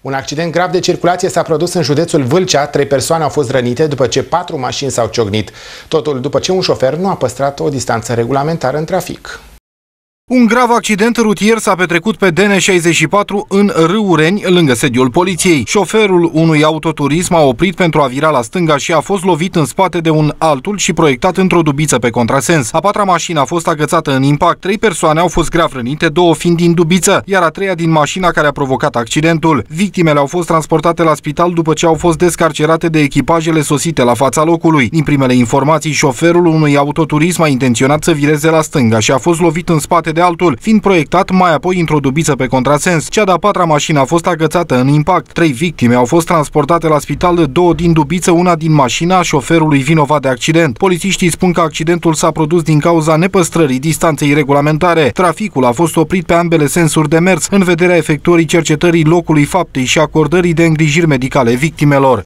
Un accident grav de circulație s-a produs în județul Vâlcea. Trei persoane au fost rănite după ce patru mașini s-au ciocnit. Totul după ce un șofer nu a păstrat o distanță regulamentară în trafic. Un grav accident rutier s-a petrecut pe DN64 în Râureni, lângă sediul poliției. Șoferul unui autoturism a oprit pentru a vira la stânga și a fost lovit în spate de un altul și proiectat într-o dubiță pe contrasens. A patra mașină a fost agățată în impact. Trei persoane au fost grav rănite, două fiind din dubiță, iar a treia din mașina care a provocat accidentul. Victimele au fost transportate la spital după ce au fost descarcerate de echipajele sosite la fața locului. Din primele informații, șoferul unui autoturism a intenționat să vireze la stânga și a fost lovit în spate de de altul, fiind proiectat mai apoi într-o dubiță pe contrasens. Cea de-a patra mașină a fost agățată în impact. Trei victime au fost transportate la spital, două din dubiță, una din mașina șoferului vinovat de accident. Polițiștii spun că accidentul s-a produs din cauza nepăstrării distanței regulamentare. Traficul a fost oprit pe ambele sensuri de mers în vederea efectuării cercetării locului faptei și acordării de îngrijiri medicale victimelor.